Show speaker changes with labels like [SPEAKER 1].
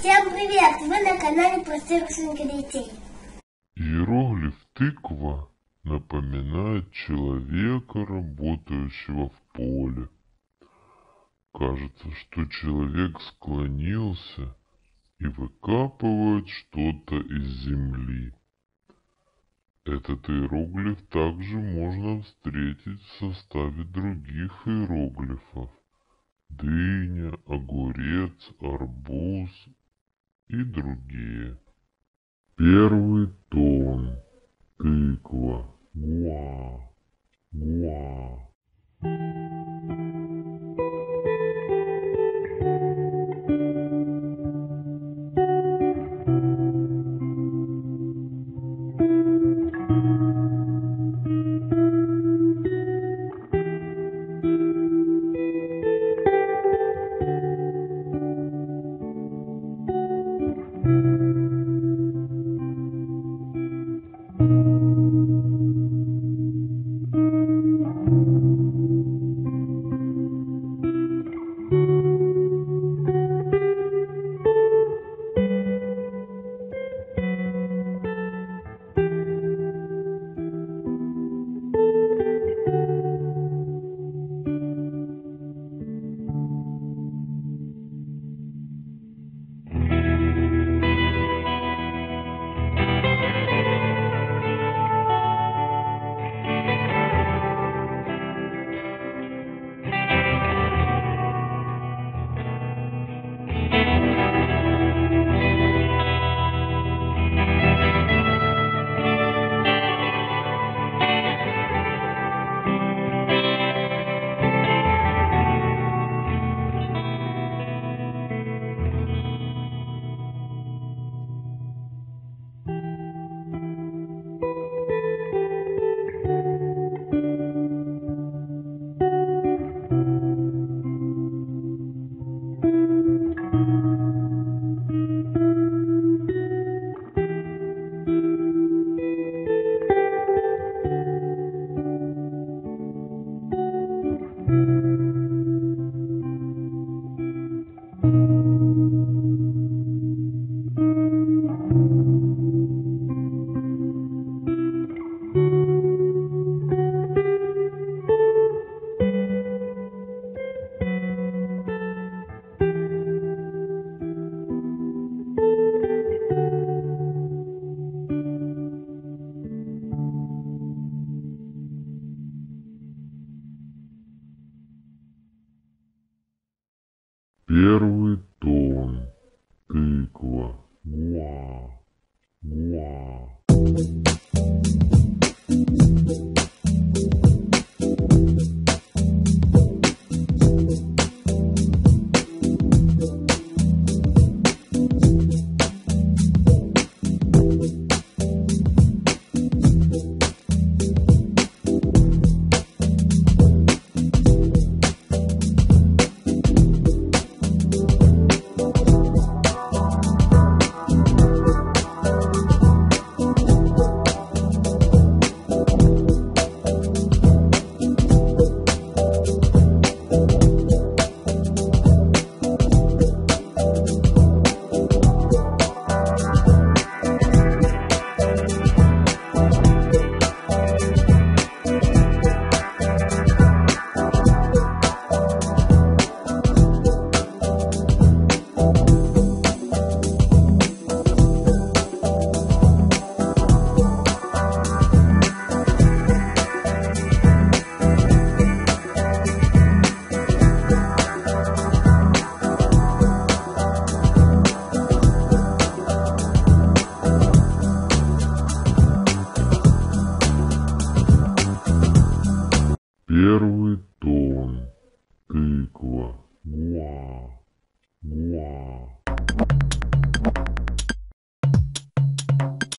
[SPEAKER 1] Всем привет! Вы на канале Простые рисунки детей.
[SPEAKER 2] Иероглиф тыква напоминает человека, работающего в поле. Кажется, что человек склонился и выкапывает что-то из земли. Этот иероглиф также можно встретить в составе других иероглифов. Дыня, огурец, арбуз и другие. Первый первый